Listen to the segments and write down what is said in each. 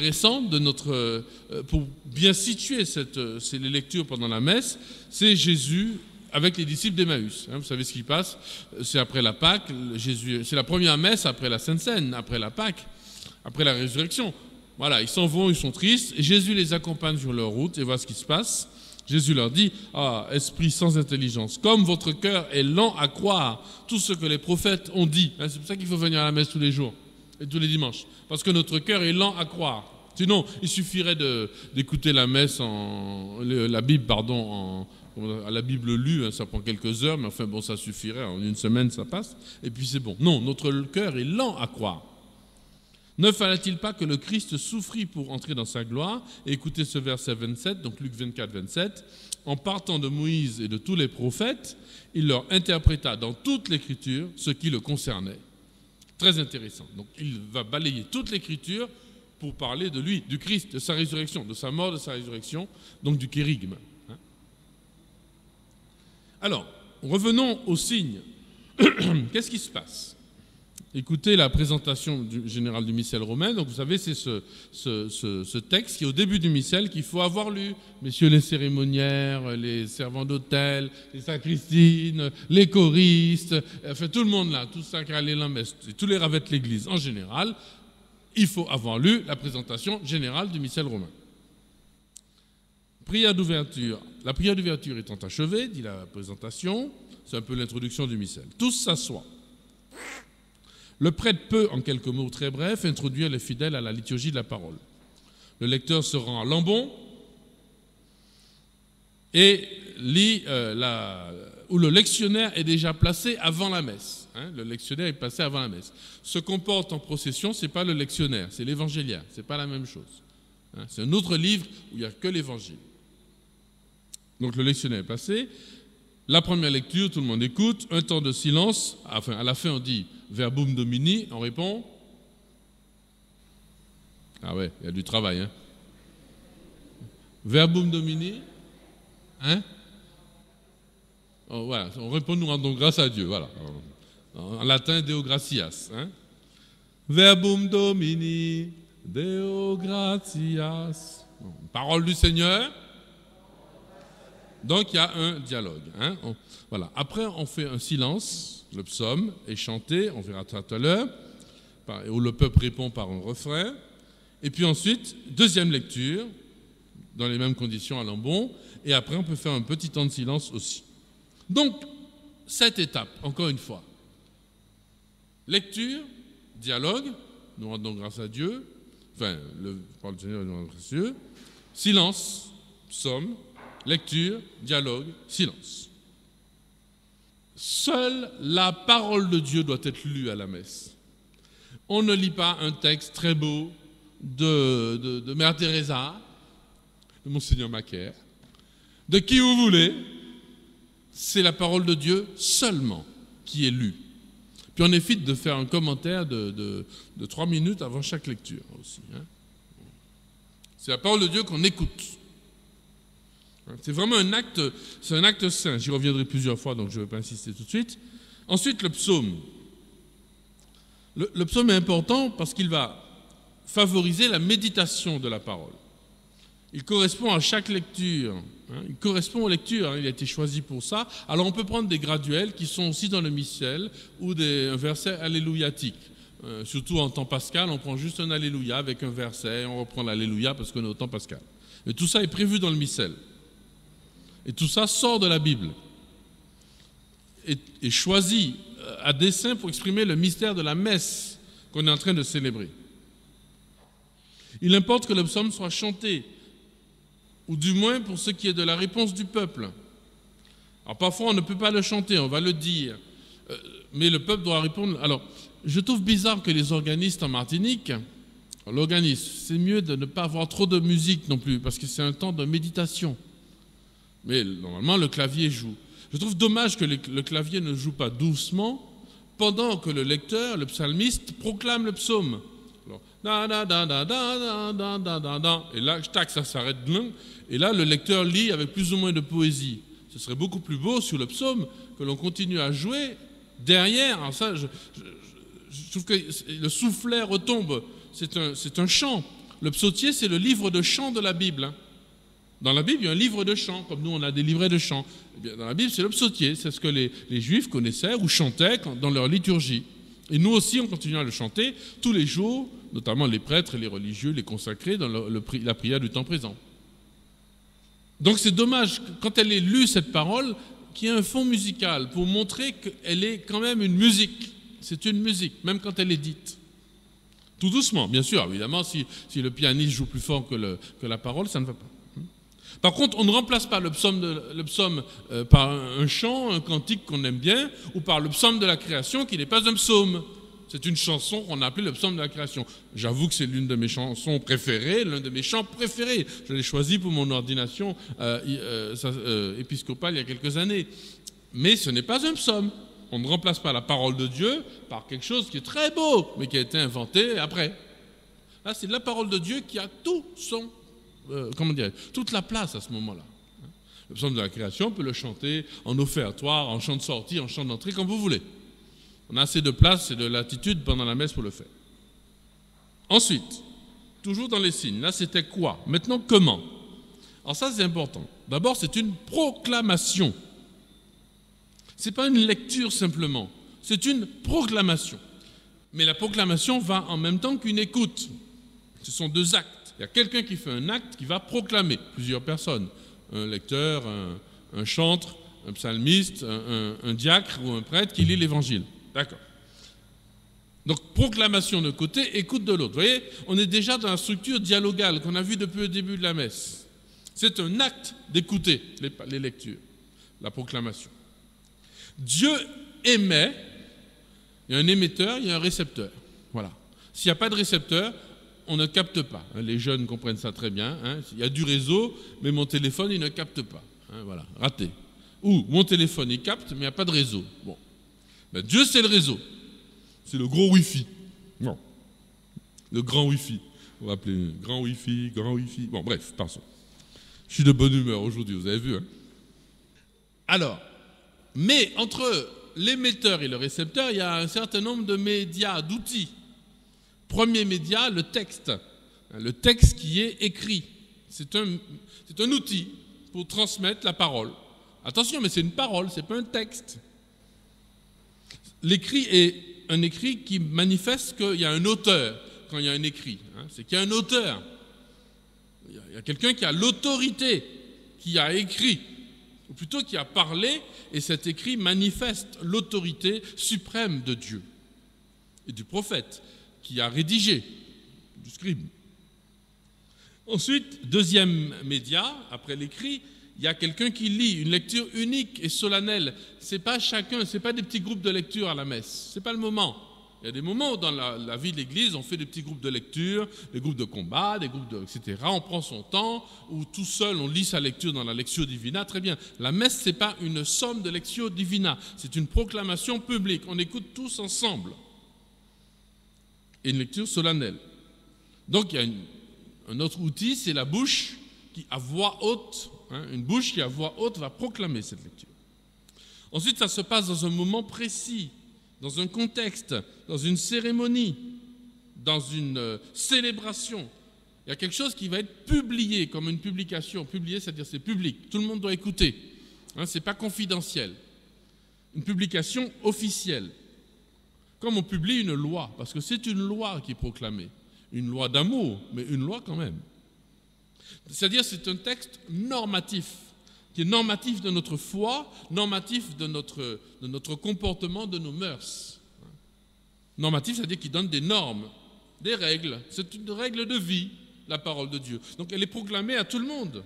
intéressant de notre, euh, pour bien situer cette, euh, ces, les lectures pendant la messe, c'est Jésus avec les disciples d'Emmaüs. Hein, vous savez ce qui passe C'est après la Pâque, Jésus, c'est la première messe après la Sainte Seine, après la Pâque, après la résurrection. Voilà, ils s'en vont, ils sont tristes, Jésus les accompagne sur leur route, et voilà ce qui se passe. Jésus leur dit, ah, esprit sans intelligence, comme votre cœur est lent à croire tout ce que les prophètes ont dit. Hein, c'est pour ça qu'il faut venir à la messe tous les jours et tous les dimanches, parce que notre cœur est lent à croire. Sinon, il suffirait d'écouter la messe en la Bible, pardon, à la Bible lue, hein, ça prend quelques heures, mais enfin bon, ça suffirait. En une semaine, ça passe, et puis c'est bon. Non, notre cœur est lent à croire. Ne fallait-il pas que le Christ souffrit pour entrer dans sa gloire? Et écoutez ce verset 27, donc Luc 24, 27. En partant de Moïse et de tous les prophètes, il leur interpréta dans toute l'écriture ce qui le concernait. Très intéressant. Donc il va balayer toute l'écriture pour parler de lui, du Christ, de sa résurrection, de sa mort, de sa résurrection, donc du kérigme. Hein. Alors, revenons au signe. Qu'est-ce qui se passe? Écoutez la présentation du général du missel romain. Donc, vous savez, c'est ce, texte qui est au début du missel qu'il faut avoir lu. Messieurs les cérémoniaires, les servants d'hôtel, les sacristines, les choristes, enfin tout le monde là, tout ça qui allait tous les ravets de l'église en général, il faut avoir lu la présentation générale du missel romain. Prière d'ouverture. La prière d'ouverture étant achevée, dit la présentation, c'est un peu l'introduction du missel. Tous s'assoient. Le prêtre peut, en quelques mots très brefs, introduire les fidèles à la liturgie de la parole. Le lecteur se rend à Lambon et lit euh, où le lectionnaire est déjà placé avant la messe. Hein. le lectionnaire est placé avant la messe. Ce qu'on porte en procession, ce n'est pas le lectionnaire, c'est l'évangélien. Ce n'est pas la même chose. Hein. c'est un autre livre où il n'y a que l'évangile. Donc le lectionnaire est placé. La première lecture, tout le monde écoute. Un temps de silence. À la fin, on dit verbum domini, on répond Ah ouais, il y a du travail. Hein verbum domini Hein oh, Voilà, on répond nous rendons grâce à Dieu. Voilà. En latin, Deo gratias. Hein verbum domini, Deo gratias. Parole du Seigneur. Donc il y a un dialogue. Hein voilà. Après, on fait un silence le psaume est chanté, on verra tout à l'heure, où le peuple répond par un refrain. Et puis ensuite, deuxième lecture, dans les mêmes conditions à Lambon, et après on peut faire un petit temps de silence aussi. Donc, cette étape, encore une fois, lecture, dialogue, nous rendons grâce à Dieu, enfin, le parole du Seigneur, nous rendons grâce à Dieu, silence, psaume, lecture, dialogue, silence. Seule la parole de Dieu doit être lue à la messe. On ne lit pas un texte très beau de, de, Mère Teresa, de Monseigneur Macaire, de qui vous voulez. C'est la parole de Dieu seulement qui est lue. Puis on évite de faire un commentaire de, trois minutes avant chaque lecture aussi. Hein. C'est la parole de Dieu qu'on écoute. C'est vraiment un acte, c'est un acte saint. J'y reviendrai plusieurs fois, donc je ne vais pas insister tout de suite. Ensuite, le psaume. Le, psaume est important parce qu'il va favoriser la méditation de la parole. Il correspond à chaque lecture. Hein. il correspond aux lectures. Hein. il a été choisi pour ça. Alors on peut prendre des graduels qui sont aussi dans le missel ou des versets alléluiatiques. Euh, surtout en temps pascal, on prend juste un alléluia avec un verset, on reprend l'alléluia parce qu'on est au temps pascal. Mais tout ça est prévu dans le missel. Et tout ça sort de la Bible et, choisi euh, à dessein pour exprimer le mystère de la messe qu'on est en train de célébrer. Il importe que le psaume soit chanté, ou du moins pour ce qui est de la réponse du peuple. Alors parfois on ne peut pas le chanter, on va le dire, euh, mais le peuple doit répondre. Alors je trouve bizarre que les organistes en Martinique, l'organiste, c'est mieux de ne pas avoir trop de musique non plus, parce que c'est un temps de méditation. Mais normalement, le clavier joue. Je trouve dommage que le, clavier ne joue pas doucement pendant que le lecteur, le psalmiste, proclame le psaume. et là, tac, ça s'arrête. Et là, le lecteur lit avec plus ou moins de poésie. Ce serait beaucoup plus beau sur le psaume que l'on continue à jouer derrière. Alors ça, je, trouve que le soufflet retombe. C'est un, un chant. Le psautier, c'est le livre de chant de la Bible. Hein. Dans la Bible, il y a un livre de chant, comme nous on a des livrets de chant. Eh dans la Bible, c'est le psautier, c'est ce que les, Juifs connaissaient ou chantaient dans leur liturgie. Et nous aussi, on continue à le chanter tous les jours, notamment les prêtres et les religieux, les consacrés dans la prière du temps présent. Donc c'est dommage, quand elle est lue, cette parole, qu'il y ait un fond musical pour montrer qu'elle est quand même une musique. C'est une musique, même quand elle est dite. Tout doucement, bien sûr, évidemment, si, le pianiste joue plus fort que la parole, ça ne va pas. Par contre, on ne remplace pas le psaume, euh, par un chant, un cantique qu'on aime bien, ou par le psaume de la création qui n'est pas un psaume. C'est une chanson qu'on a appelée le psaume de la création. J'avoue que c'est l'une de mes chansons préférées, l'un de mes chants préférés. Je l'ai choisi pour mon ordination euh, euh, épiscopale il y a quelques années. Mais ce n'est pas un psaume. On ne remplace pas la parole de Dieu par quelque chose qui est très beau, mais qui a été inventé après. Là, c'est la parole de Dieu qui a tout son euh, comment dire, toute la place à ce moment-là. Le psaume de la création, on peut le chanter en offertoire, en chant de sortie, en chant d'entrée, comme vous voulez. On a assez de place et de latitude pendant la messe pour le faire. Ensuite, toujours dans les signes, là c'était quoi? Maintenant comment? Alors ça c'est important. D'abord c'est une proclamation. Ce n'est pas une lecture simplement, c'est une proclamation. Mais la proclamation va en même temps qu'une écoute. Ce sont deux actes. Il y a quelqu'un qui fait un acte qui va proclamer plusieurs personnes. Un lecteur, un, chantre, un psalmiste, un, diacre ou un prêtre qui lit l'évangile. D'accord. Donc proclamation d'un côté, écoute de l'autre. Vous voyez, on est déjà dans la structure dialogale qu'on a vue depuis le début de la messe. C'est un acte d'écouter les, les, lectures, la proclamation. Dieu émet, il y a un émetteur, il y a un récepteur. Voilà. S'il n'y a pas de récepteur, on ne capte pas. Hein, les jeunes comprennent ça très bien. Hein. Il y a du réseau, mais mon téléphone, il ne capte pas. Hein, voilà, raté. Ou mon téléphone, il capte, mais il n'y a pas de réseau. Bon. Ben, Dieu, c'est le réseau. C'est le gros Wi-Fi. Non. Le grand Wi-Fi. On va appeler grand Wi-Fi, grand Wi-Fi. Bon, bref, passons. Je suis de bonne humeur aujourd'hui, vous avez vu. Alors, mais entre l'émetteur et le récepteur, il y a un certain nombre de médias, d'outils Premier média, le texte. Le texte qui est écrit. C'est un, un outil pour transmettre la parole. Attention, mais c'est une parole, ce n'est pas un texte. L'écrit est un écrit qui manifeste qu'il y a un auteur quand il y a un écrit. Hein. c'est qu'il y a un auteur. Il y a quelqu'un qui a l'autorité, qui a écrit, ou plutôt qui a parlé, et cet écrit manifeste l'autorité suprême de Dieu et du prophète qui a rédigé, du scribe. Ensuite, deuxième média, après l'écrit, il y a quelqu'un qui lit, une lecture unique et solennelle. Ce n'est pas chacun, ce n'est pas des petits groupes de lecture à la messe. Ce n'est pas le moment. Il y a des moments où dans la, vie de l'Église, on fait des petits groupes de lecture, des groupes de combat, des groupes de, etc. On prend son temps, ou tout seul, on lit sa lecture dans la lecture divina. Très bien. La messe, ce n'est pas une somme de lecture divina. C'est une proclamation publique. On écoute tous ensemble et une lecture solennelle. Donc il y a un autre outil, c'est la bouche qui, à voix haute, hein, une bouche qui à voix haute va proclamer cette lecture. Ensuite, ça se passe dans un moment précis, dans un contexte, dans une cérémonie, dans une euh, célébration. Il y a quelque chose qui va être publié comme une publication. Publié, c'est-à-dire c'est public. Tout le monde doit écouter. Hein, Ce n'est pas confidentiel. Une publication officielle comme on publie une loi, parce que c'est une loi qui est proclamée, une loi d'amour, mais une loi quand même. C'est-à-dire c'est un texte normatif, qui est normatif de notre foi, normatif de notre, comportement, de nos mœurs. Normatif, c'est-à-dire qui donne des normes, des règles. C'est une règle de vie, la parole de Dieu. Donc elle est proclamée à tout le monde.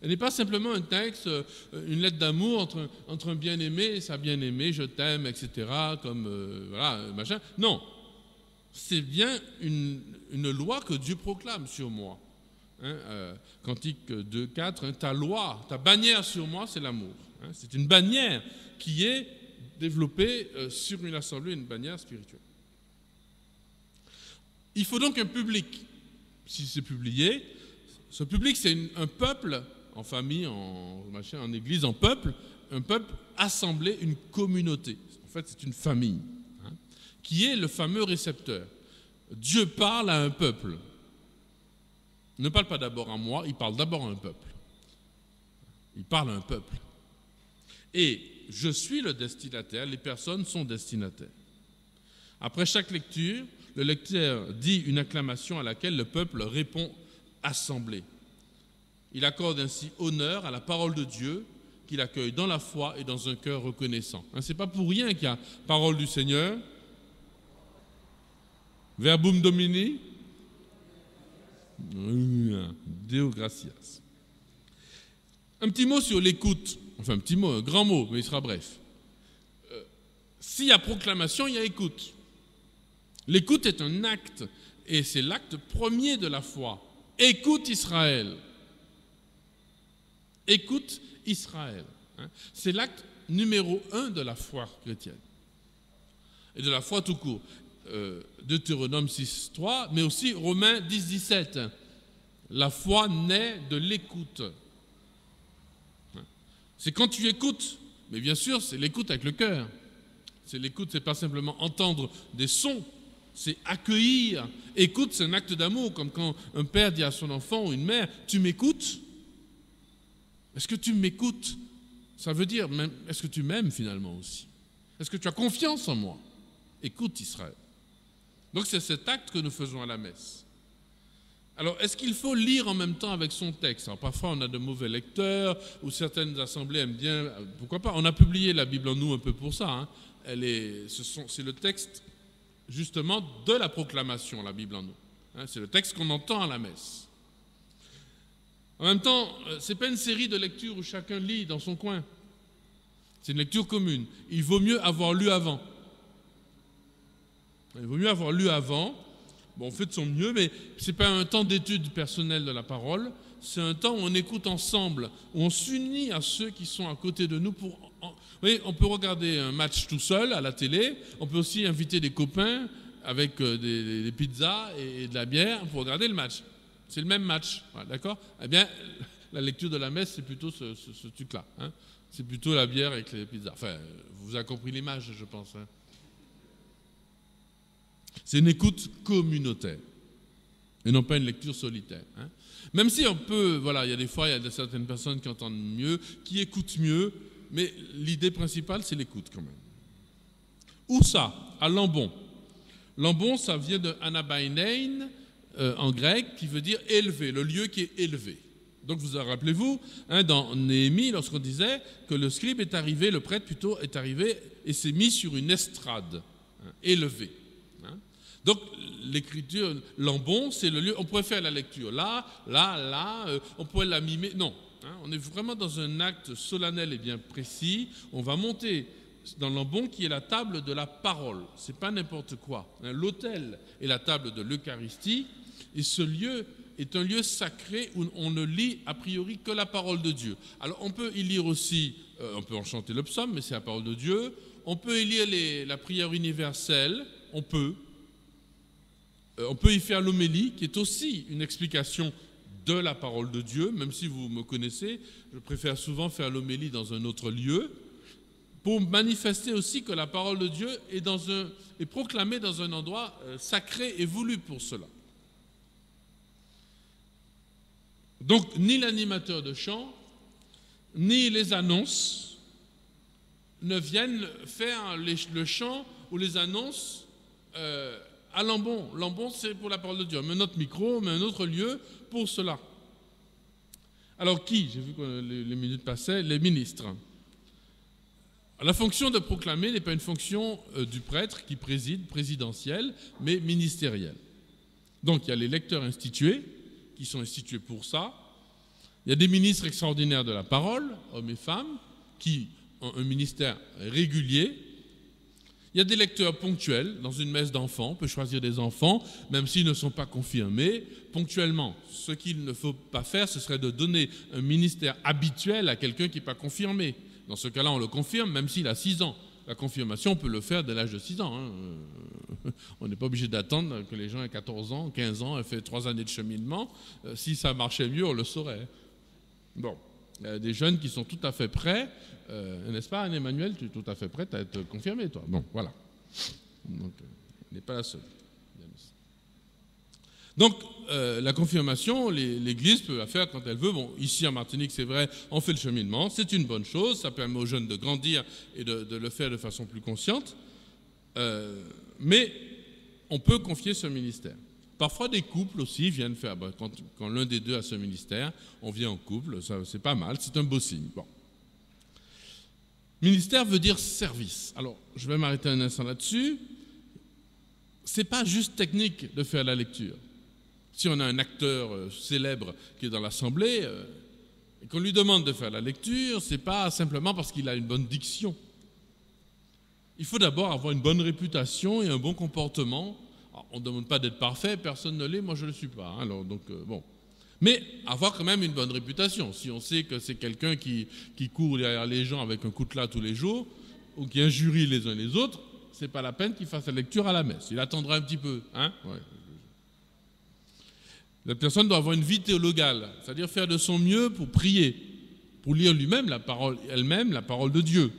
Elle n'est pas simplement un texte, euh, une lettre d'amour entre, entre, un bien-aimé et sa bien-aimée, je t'aime, etc., comme, euh, voilà, machin. Non, c'est bien une, loi que Dieu proclame sur moi. Hein, euh, Cantique 2, 4, hein, ta loi, ta bannière sur moi, c'est l'amour. Hein. c'est une bannière qui est développée sur une assemblée, une bannière spirituelle. Il faut donc un public. Si c'est publié, ce public, c'est un peuple en famille, en, église, en peuple, un peuple assemblé, une communauté. En fait, c'est une famille, hein, qui est le fameux récepteur. Dieu parle à un peuple. ne parle pas d'abord à moi, il parle d'abord à un peuple. Il parle à un peuple. Et je suis le destinataire, les personnes sont destinataires. Après chaque lecture, le lecteur dit une acclamation à laquelle le peuple répond assemblé. Il accorde ainsi honneur à la parole de Dieu qu'il accueille dans la foi et dans un cœur reconnaissant. Hein, Ce n'est pas pour rien qu'il y a parole du Seigneur, verbum domini, Deo gracias. Un petit mot sur l'écoute. Enfin, un petit mot, un grand mot, mais il sera bref. Euh, s'il y a proclamation, il y a écoute. L'écoute est un acte, et c'est l'acte premier de la foi. Écoute Israël. Écoute Israël. Hein. C'est l'acte numéro un de la foi chrétienne. Et de la foi tout court. Euh, Deutéronome 6, 3, mais aussi Romains 10, 17. La foi naît de l'écoute. C'est quand tu écoutes, mais bien sûr, c'est l'écoute avec le cœur. C'est l'écoute, c'est pas simplement entendre des sons, c'est accueillir. Écoute, c'est un acte d'amour, comme quand un père dit à son enfant ou une mère, tu m'écoutes? Est-ce que tu m'écoutes? Ça veut dire, est-ce que tu m'aimes finalement aussi? Est-ce que tu as confiance en moi? Écoute Israël. Donc c'est cet acte que nous faisons à la messe. Alors, est-ce qu'il faut lire en même temps avec son texte? Parfois, on a de mauvais lecteurs, ou certaines assemblées aiment bien. Pourquoi pas? On a publié la Bible en nous un peu pour ça. Hein. Elle est, c'est le texte, justement, de la proclamation, la Bible en nous. Hein. c'est le texte qu'on entend à la messe. En même temps, euh, ce n'est pas une série de lectures où chacun lit dans son coin. C'est une lecture commune. Il vaut mieux avoir lu avant. Il vaut mieux avoir lu avant Bon, on fait de son mieux, mais ce n'est pas un temps d'étude personnelle de la parole, c'est un temps où on écoute ensemble, où on s'unit à ceux qui sont à côté de nous pour... Vous on peut regarder un match tout seul à la télé, on peut aussi inviter des copains avec euh, des, pizzas et de la bière pour regarder le match. C'est le même match, d'accord? Eh bien, la lecture de la messe, c'est plutôt ce, truc-là. Hein. c'est plutôt la bière avec les pizzas. Enfin, vous avez compris l'image, je pense. Hein. C'est une écoute communautaire et non pas une lecture solitaire. Hein. Même si on peut, voilà, il y a des fois, il y a certaines personnes qui entendent mieux, qui écoutent mieux, mais l'idée principale, c'est l'écoute quand même. Où ça? À Lambon. Lambon, ça vient de Anabainein euh, en grec, qui veut dire élevé, le lieu qui est élevé. Donc vous rappelez-vous, hein, dans Néhémie, lorsqu'on disait que le scribe est arrivé, le prêtre plutôt est arrivé et s'est mis sur une estrade, hein, élevé. Donc l'écriture, l'ambon, c'est le lieu, on pourrait faire la lecture là, là, là, euh, on pourrait la mimer. Non, hein, on est vraiment dans un acte solennel et bien précis. On va monter dans l'ambon qui est la table de la parole. C'est pas n'importe quoi. Hein. L'autel est la table de l'Eucharistie et ce lieu est un lieu sacré où on ne lit a priori que la parole de Dieu. Alors on peut y lire aussi, euh, on peut en chanter le psaume, mais c'est la parole de Dieu. On peut y lire la prière universelle, on peut, euh, on peut y faire l'homélie, qui est aussi une explication de la parole de Dieu, même si vous me connaissez, je préfère souvent faire l'homélie dans un autre lieu, pour manifester aussi que la parole de Dieu est, proclamée dans un endroit euh, sacré et voulu pour cela. Donc, ni l'animateur de chant, ni les annonces ne viennent faire le chant ou les annonces euh, à Lambon. Lambon, c'est pour la parole de Dieu. Met notre micro, met un autre lieu pour cela. Alors qui? J'ai vu que les, minutes passaient. Les ministres. La fonction de proclamer n'est pas une fonction euh, du prêtre qui préside, présidentielle, mais ministérielle. Donc il y a les lecteurs institués, qui sont institués pour ça. Il y a des ministres extraordinaires de la parole, hommes et femmes, qui ont un ministère régulier, il y a des lecteurs ponctuels dans une messe d'enfants, on peut choisir des enfants, même s'ils ne sont pas confirmés, ponctuellement. Ce qu'il ne faut pas faire, ce serait de donner un ministère habituel à quelqu'un qui n'est pas confirmé. Dans ce cas-là, on le confirme, même s'il a 6 ans. La confirmation, on peut le faire dès l'âge de 6 ans. Hein. On n'est pas obligé d'attendre que les gens aient 14 ans, 15 ans, aient fait 3 années de cheminement. Euh, si ça marchait mieux, on le saurait. Bon, des jeunes qui sont tout à fait prêts euh, n'est-ce pas, Anne-Emmanuel? Tu es tout à fait prête à être confirmée, toi. Bon, voilà. Donc, euh, n'est pas la seule. Donc, la confirmation, l'Église peut la faire quand elle veut. Bon, ici en Martinique, c'est vrai, on fait le cheminement, c'est une bonne chose, ça permet aux jeunes de grandir et de, le faire de façon plus consciente. Mais on peut confier ce ministère. Parfois, des couples aussi viennent faire. Bah, quand, l'un des deux a ce ministère, on vient en couple, c'est pas mal, c'est un beau signe. Bon. Ministère veut dire service. Alors, je vais m'arrêter un instant là-dessus. C'est pas juste technique de faire la lecture. Si on a un acteur euh, célèbre qui est dans l'assemblée euh, et qu'on lui demande de faire la lecture, c'est pas simplement parce qu'il a une bonne diction. Il faut d'abord avoir une bonne réputation et un bon comportement. on ne demande pas d'être parfait, personne ne l'est, moi je ne le suis pas. Hein, alors donc euh, bon. Mais avoir quand même une bonne réputation. Si on sait que c'est quelqu'un qui, court derrière les gens avec un coutelas tous les jours, ou qui injurie les uns les autres, c'est pas la peine qu'il fasse la lecture à la messe. Il attendra un petit peu. Hein La personne doit avoir une vie théologale, c'est-à-dire faire de son mieux pour prier, pour lire lui-même la parole, elle-même la parole de Dieu.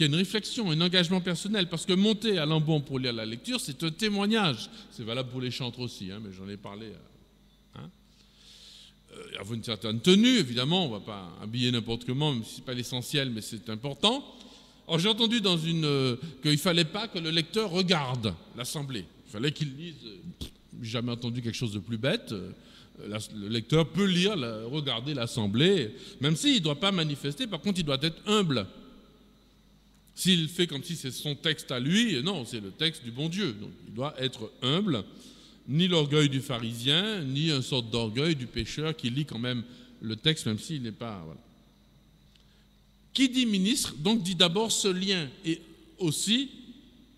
Qu'il y ait une réflexion, un engagement personnel, parce que monter à l'embon pour lire la lecture, c'est un témoignage. C'est valable pour les chantres aussi, hein, mais j'en ai parlé euh, euh, avoir une certaine tenue, évidemment, on ne va pas habiller n'importe comment, même si ce n'est pas l'essentiel, mais c'est important. Alors j'ai entendu dans une euh, qu'il ne fallait pas que le lecteur regarde l'assemblée. Il fallait qu'il lise. Euh, jamais entendu quelque chose de plus bête. le lecteur peut lire, regarder l'assemblée, même s'il ne doit pas manifester. Par contre, il doit être humble. S'il fait comme si c'est son texte à lui, non, c'est le texte du bon Dieu. Donc il doit être humble ni l'orgueil du pharisien, ni une sorte d'orgueil du pécheur qui lit quand même le texte, même s'il n'est pas. Qui dit ministre, donc dit d'abord ce lien et aussi,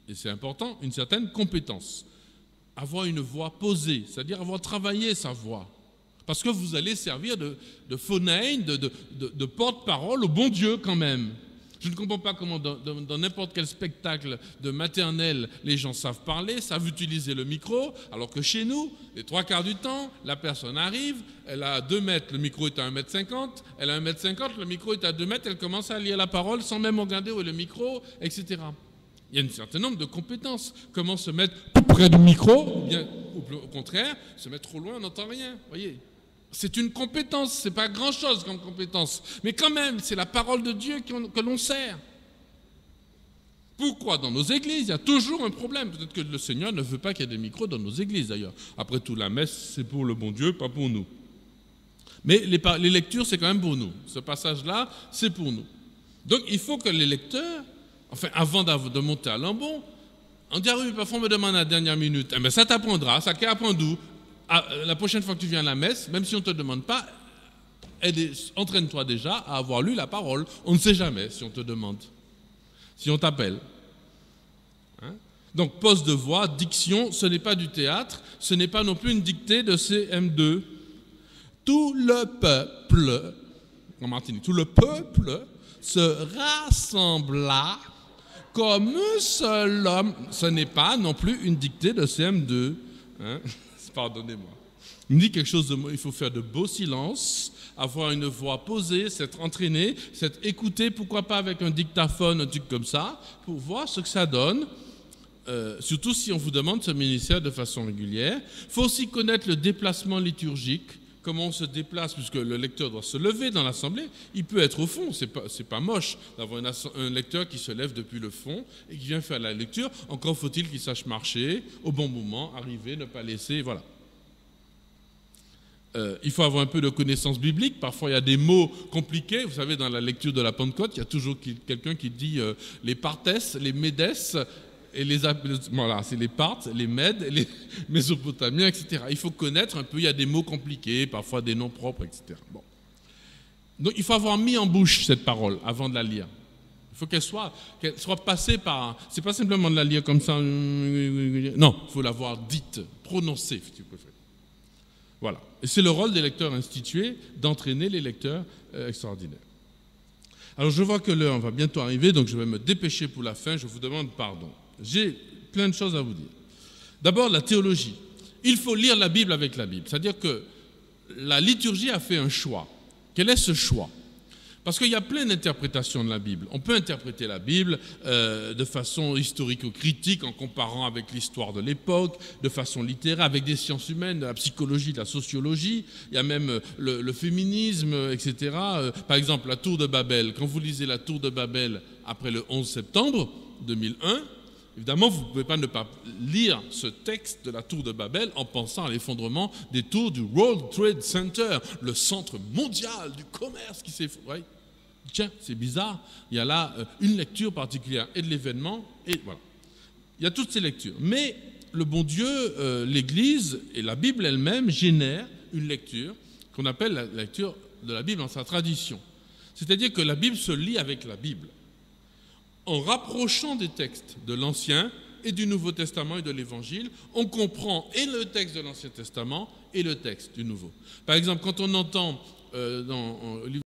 et c'est important, une certaine compétence. Avoir une voix posée, c'est-à-dire avoir travaillé sa voix. Parce que vous allez servir de, de de porte-parole au bon Dieu quand même. Je ne comprends pas comment dans n'importe quel spectacle de maternelle, les gens savent parler, savent utiliser le micro, alors que chez nous, les trois quarts du temps, la personne arrive, elle a 2 mètres, le micro est à 1 mètre 50, elle a 1 mètre 50, le micro est à 2 mètres, elle commence à lire la parole sans même regarder où est le micro, etc. Il y a un certain nombre de compétences. Comment se mettre tout près du micro, ou bien au contraire, se mettre trop loin, on n'entend rien. Voyez, c'est une compétence, c'est pas grand-chose comme compétence, mais quand même, c'est la parole de Dieu que l'on sert. Pourquoi dans nos églises, il y a toujours un problème? Peut-être que le Seigneur ne veut pas qu'il y ait des micros dans nos églises d'ailleurs. Après tout, la messe, c'est pour le bon Dieu, pas pour nous. Mais les, lectures, c'est quand même pour nous. Ce passage-là, c'est pour nous. Donc il faut que les lecteurs, enfin avant de monter à l'embon, on dit, ah oui, parfois on me demande à la dernière minute, eh bien, ça t'apprendra, ça qu'apprend d'où? La prochaine fois que tu viens à la messe, même si on ne te demande pas, entraîne-toi déjà à avoir lu la parole. On ne sait jamais si on te demande, si on t'appelle. Hein? Donc poste de voix, diction, ce n'est pas du théâtre, ce n'est pas non plus une dictée de CM2. Tout le peuple, en Martinique, tout le peuple se rassembla comme un seul homme. Ce n'est pas non plus une dictée de CM2. Hein? Pardonnez-moi. Il me dit quelque chose de il faut faire de beaux silences, avoir une voix posée, s'être entraîné, s'être écouté, pourquoi pas avec un dictaphone, un truc comme ça, pour voir ce que ça donne. Euh, surtout si on vous demande ce ministère de façon régulière. Il faut aussi connaître le déplacement liturgique, comment on se déplace, puisque le lecteur doit se lever dans l'assemblée. Il peut être au fond, c'est pas, pas moche d'avoir un lecteur qui se lève depuis le fond et qui vient faire la lecture. Encore faut-il qu'il sache marcher au bon moment, arriver, ne pas laisser, voilà. Euh, il faut avoir un peu de connaissance biblique. Parfois, il y a des mots compliqués. Vous savez, dans la lecture de la Pentecôte, il y a toujours quelqu'un qui dit euh, les partes, les médès, et les voilà, c'est les Parthes, les Mèdes, les Mésopotamiens, etc. Il faut connaître un peu, il y a des mots compliqués, parfois des noms propres, etc. Bon. Donc il faut avoir mis en bouche cette parole avant de la lire. Il faut qu'elle soit, qu'elle soit passée par. C'est pas simplement de la lire comme ça. Non, il faut l'avoir dite, prononcée, si tu préfères. Voilà. Et c'est le rôle des lecteurs institués d'entraîner les lecteurs euh, extraordinaires. Alors je vois que l'heure va bientôt arriver, donc je vais me dépêcher pour la fin. Je vous demande pardon. J'ai plein de choses à vous dire. D'abord, la théologie. Il faut lire la Bible avec la Bible. C'est-à-dire que la liturgie a fait un choix. Quel est ce choix? Parce qu'il y a plein d'interprétations de la Bible. On peut interpréter la Bible euh, de façon historico-critique en comparant avec l'histoire de l'époque, de façon littéraire, avec des sciences humaines, de la psychologie, de la sociologie. Il y a même euh, le, féminisme, etc. Euh, par exemple, la Tour de Babel. Quand vous lisez la Tour de Babel après le 11 septembre 2001, Évidemment, vous ne pouvez pas ne pas lire ce texte de la tour de Babel en pensant à l'effondrement des tours du World Trade Center, le centre mondial du commerce qui s'est... Tiens, c'est bizarre, il y a là euh, une lecture particulière et de l'événement, et voilà. Il y a toutes ces lectures. Mais le bon Dieu, euh, l'Église et la Bible elle-même génèrent une lecture qu'on appelle la lecture de la Bible dans sa tradition. C'est-à-dire que la Bible se lit avec la Bible en rapprochant des textes de l'Ancien et du Nouveau Testament et de l'Évangile, on comprend et le texte de l'Ancien Testament et le texte du Nouveau. Par exemple, quand on entend euh, dans le